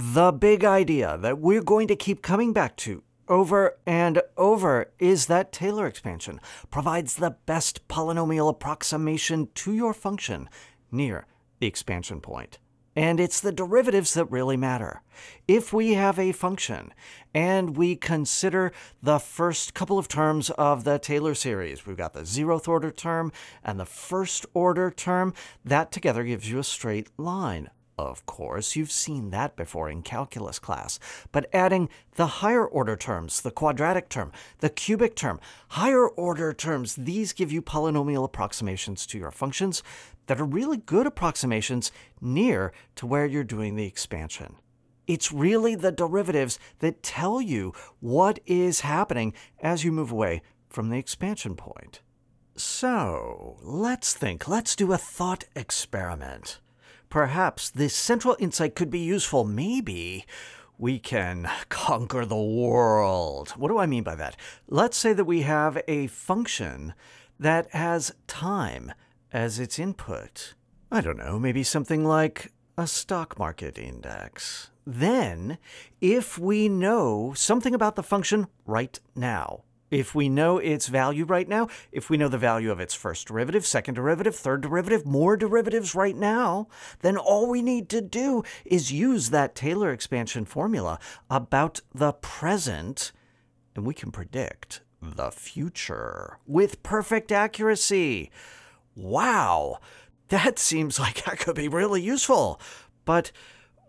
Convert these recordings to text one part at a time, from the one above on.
the big idea that we're going to keep coming back to over and over is that Taylor expansion provides the best polynomial approximation to your function near the expansion point. And it's the derivatives that really matter. If we have a function and we consider the first couple of terms of the Taylor series, we've got the zeroth order term and the first order term, that together gives you a straight line. Of course, you've seen that before in calculus class. But adding the higher order terms, the quadratic term, the cubic term, higher order terms, these give you polynomial approximations to your functions that are really good approximations near to where you're doing the expansion. It's really the derivatives that tell you what is happening as you move away from the expansion point. So, let's think. Let's do a thought experiment. Perhaps this central insight could be useful. Maybe we can conquer the world. What do I mean by that? Let's say that we have a function that has time as its input. I don't know, maybe something like a stock market index. Then, if we know something about the function right now, if we know its value right now, if we know the value of its first derivative, second derivative, third derivative, more derivatives right now, then all we need to do is use that Taylor expansion formula about the present, and we can predict the future with perfect accuracy. Wow, that seems like that could be really useful. But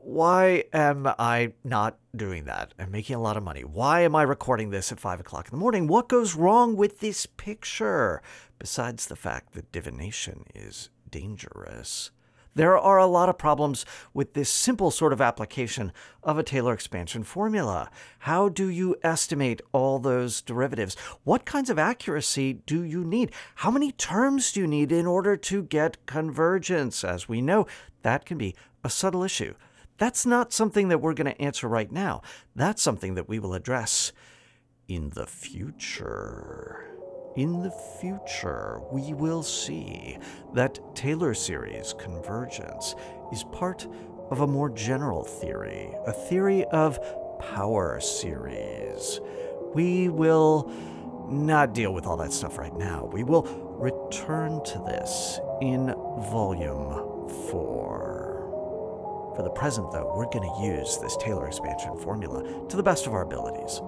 why am I not doing that? I'm making a lot of money. Why am I recording this at 5 o'clock in the morning? What goes wrong with this picture? Besides the fact that divination is dangerous. There are a lot of problems with this simple sort of application of a Taylor expansion formula. How do you estimate all those derivatives? What kinds of accuracy do you need? How many terms do you need in order to get convergence? As we know, that can be a subtle issue. That's not something that we're going to answer right now. That's something that we will address in the future. In the future, we will see that Taylor series convergence is part of a more general theory, a theory of power series. We will not deal with all that stuff right now. We will return to this in volume 4. For the present, though, we're going to use this Taylor expansion formula to the best of our abilities.